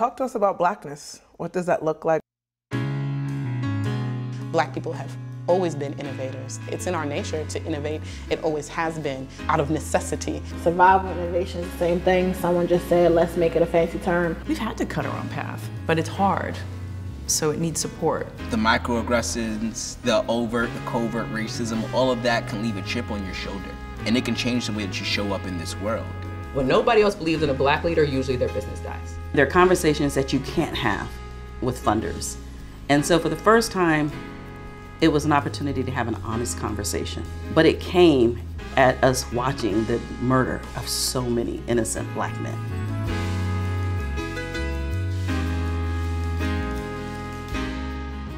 Talk to us about blackness. What does that look like? Black people have always been innovators. It's in our nature to innovate. It always has been out of necessity. Survival innovation is the same thing. Someone just said, let's make it a fancy term. We've had to cut our own path, but it's hard. So it needs support. The microaggressions, the overt, the covert racism, all of that can leave a chip on your shoulder. And it can change the way that you show up in this world. When nobody else believes in a black leader, usually their business dies. There are conversations that you can't have with funders. And so for the first time, it was an opportunity to have an honest conversation. But it came at us watching the murder of so many innocent black men.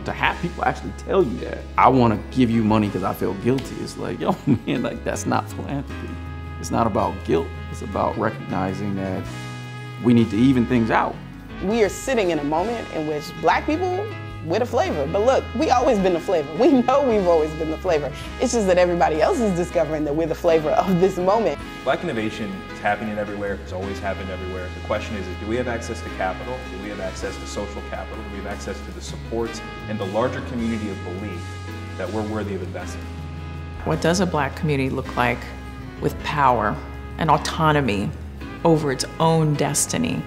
To have people actually tell you that, I want to give you money because I feel guilty. It's like, yo, man, like that's not philanthropy. It's not about guilt. It's about recognizing that we need to even things out. We are sitting in a moment in which black people we're the flavor. But look, we always been the flavor. We know we've always been the flavor. It's just that everybody else is discovering that we're the flavor of this moment. Black innovation is happening everywhere. It's always happened everywhere. The question is, do we have access to capital? Do we have access to social capital? Do we have access to the supports and the larger community of belief that we're worthy of investing? What does a black community look like with power and autonomy over its own destiny